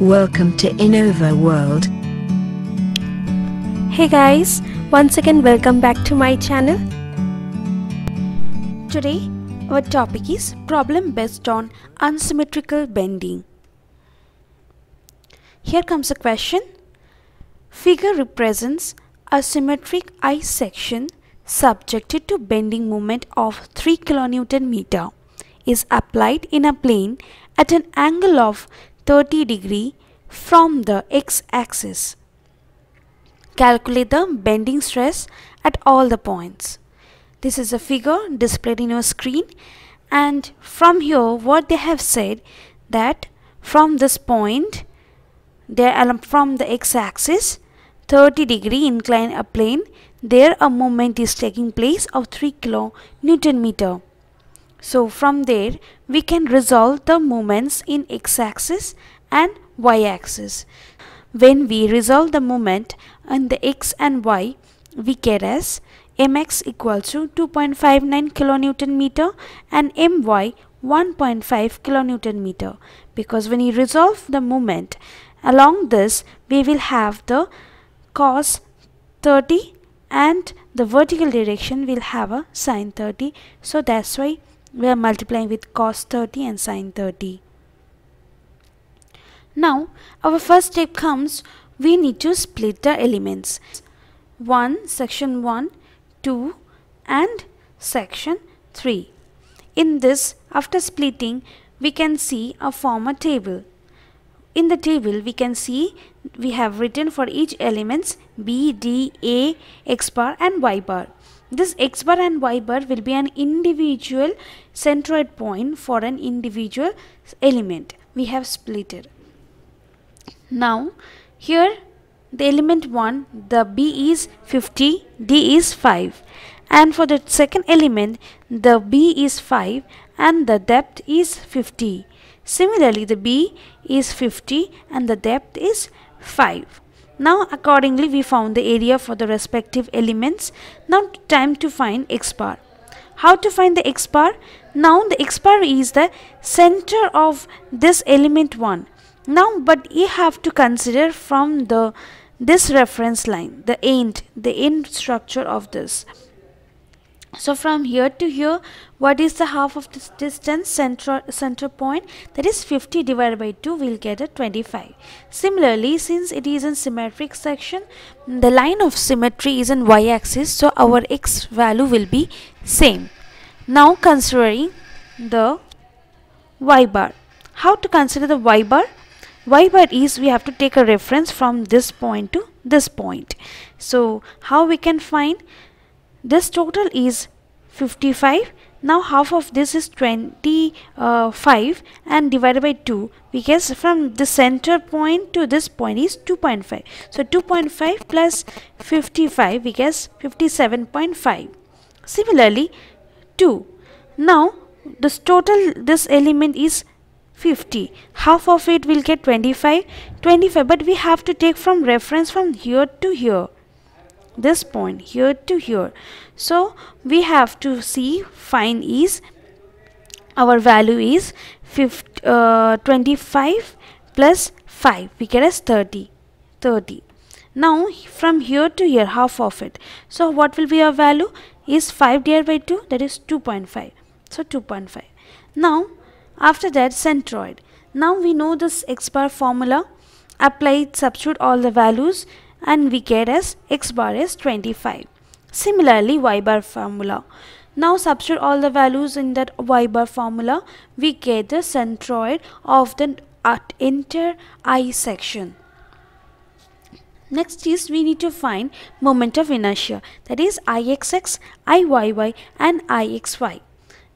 Welcome to Innova World. Hey guys, once again welcome back to my channel. Today our topic is problem based on unsymmetrical bending. Here comes a question. Figure represents a symmetric I section subjected to bending moment of 3 kN meter is applied in a plane at an angle of 30 degree from the x-axis. Calculate the bending stress at all the points. This is a figure displayed in your screen and from here what they have said that from this point there from the x-axis 30 degree incline a plane there a moment is taking place of 3 kilo newton meter so from there we can resolve the moments in x-axis and y-axis. When we resolve the moment in the x and y we get as mx equals to 2.59 kilonewton meter and my 1.5 kilonewton meter because when you resolve the moment along this we will have the cos 30 and the vertical direction will have a sine 30 so that's why we are multiplying with cos 30 and sine 30 now our first step comes we need to split the elements. 1 section 1 2 and section 3 in this after splitting we can see a form a table. In the table we can see we have written for each elements b d a x bar and y bar this x bar and y bar will be an individual centroid point for an individual element. We have split it. Now here the element 1 the b is 50 d is 5 and for the second element the b is 5 and the depth is 50 similarly the b is 50 and the depth is 5 now accordingly we found the area for the respective elements. Now time to find x bar. How to find the x bar? Now the x bar is the center of this element 1. Now but you have to consider from the this reference line the end the end structure of this so from here to here what is the half of this distance center center point? That is 50 divided by 2 we'll get a 25 similarly since it is in symmetric section the line of symmetry is in y-axis so our x value will be same. Now considering the y bar. How to consider the y bar? Y bar is we have to take a reference from this point to this point. So how we can find this total is 55 now half of this is 25 and divided by 2 because from the center point to this point is 2.5 so 2.5 plus 55 We because 57.5 similarly 2 now this total this element is 50 half of it will get 25 25 but we have to take from reference from here to here this point here to here. So we have to see find is our value is 50, uh, 25 plus 5 we get as 30 30 now from here to here half of it. So what will be our value? Is 5 divided by 2 that is 2.5 so 2.5 now after that centroid. Now we know this x bar formula. Apply substitute all the values and we get as x bar is 25. Similarly y bar formula. Now substitute all the values in that y bar formula we get the centroid of the enter I section. Next is we need to find moment of inertia that is Ixx, Iyy and Ixy.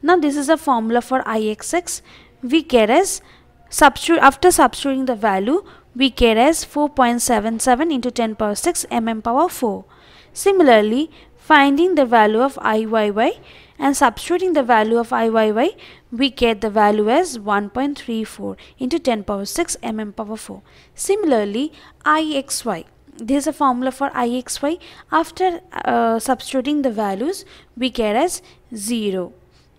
Now this is a formula for Ixx we get as substitute after substituting the value we get as 4.77 into 10 power 6 mm power 4. Similarly, finding the value of Iyy and substituting the value of Iyy, we get the value as 1.34 into 10 power 6 mm power 4. Similarly, Ixy. This is a formula for Ixy. After uh, substituting the values, we get as 0.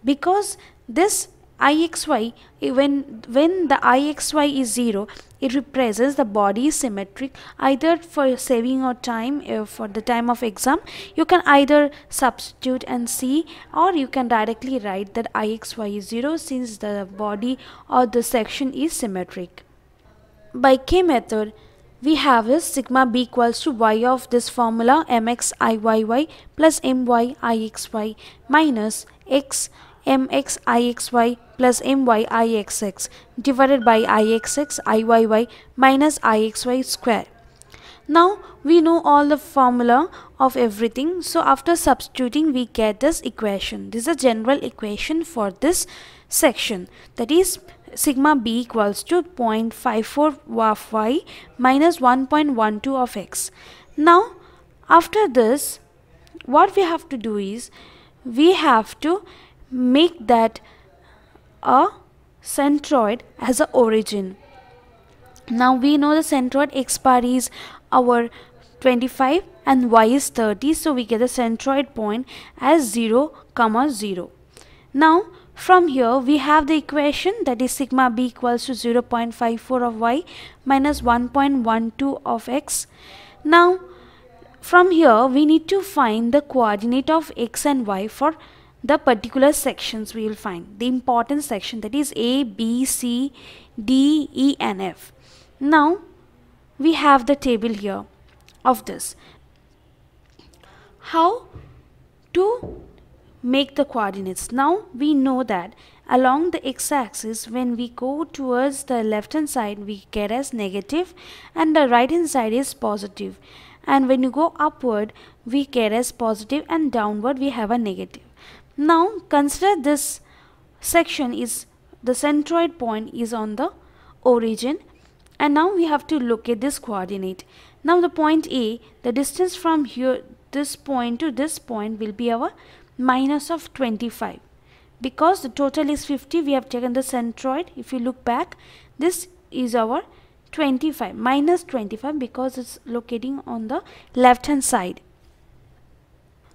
Because this ixy when when the ixy is 0 it represents the body is symmetric either for saving or time uh, for the time of exam you can either substitute and see or you can directly write that ixy is 0 since the body or the section is symmetric. By k method we have is sigma b equals to y of this formula mx iyy plus my ixy minus x mx ixy plus my ixx divided by ixx iyy minus ixy square. Now we know all the formula of everything so after substituting we get this equation. This is a general equation for this section that is sigma b equals to 0.54 of y minus 1.12 of x. Now after this what we have to do is we have to make that a centroid as a origin. Now we know the centroid x bar is our 25 and y is 30 so we get the centroid point as 0 comma 0. Now from here we have the equation that is sigma b equals to 0.54 of y minus 1.12 of x. Now from here we need to find the coordinate of x and y for the particular sections we will find the important section that is a b c d e and f now we have the table here of this how to make the coordinates. Now we know that along the x-axis when we go towards the left hand side we get as negative and the right hand side is positive and when you go upward we get as positive and downward we have a negative. Now consider this section is the centroid point is on the origin. And now we have to locate this coordinate. Now the point A the distance from here this point to this point will be our minus of 25 because the total is 50 we have taken the centroid. If you look back this is our 25 minus 25 because it's locating on the left hand side.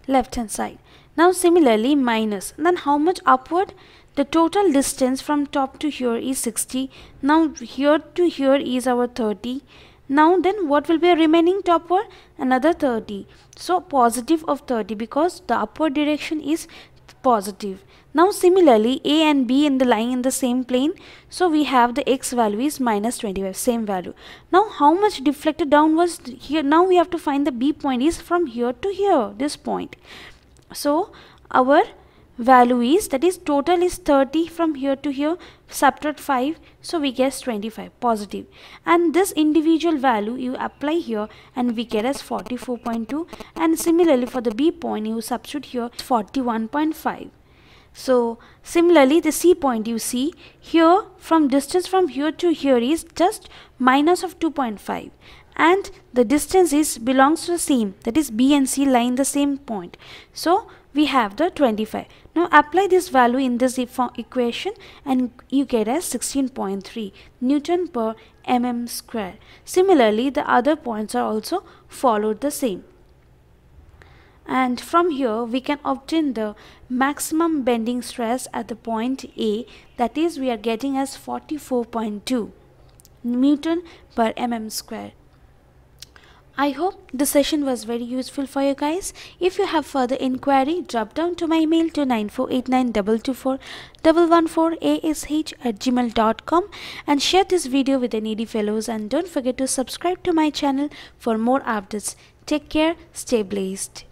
Left hand side now similarly minus then how much upward the total distance from top to here is 60 now here to here is our 30 now then what will be remaining topward? Another 30. So positive of 30 because the upward direction is positive. Now similarly A and B in the line in the same plane. So we have the x value is minus 25 same value. Now how much deflected downwards here now we have to find the B point is from here to here this point. So our value is that is total is 30 from here to here subtract 5 so we get 25 positive. And this individual value you apply here and we get as 44.2 and similarly for the b point you substitute here 41.5 so similarly the c point you see here from distance from here to here is just minus of 2.5 and the distance is belongs to the same that is b and c lie in the same point so we have the 25 now apply this value in this equation and you get as 16.3 Newton per mm square. Similarly, the other points are also followed the same. And from here, we can obtain the maximum bending stress at the point A that is we are getting as 44.2 Newton per mm square. I hope the session was very useful for you guys. If you have further inquiry, drop down to my email to 9489224114ash at gmail.com and share this video with the needy fellows and don't forget to subscribe to my channel for more updates. Take care, stay blessed.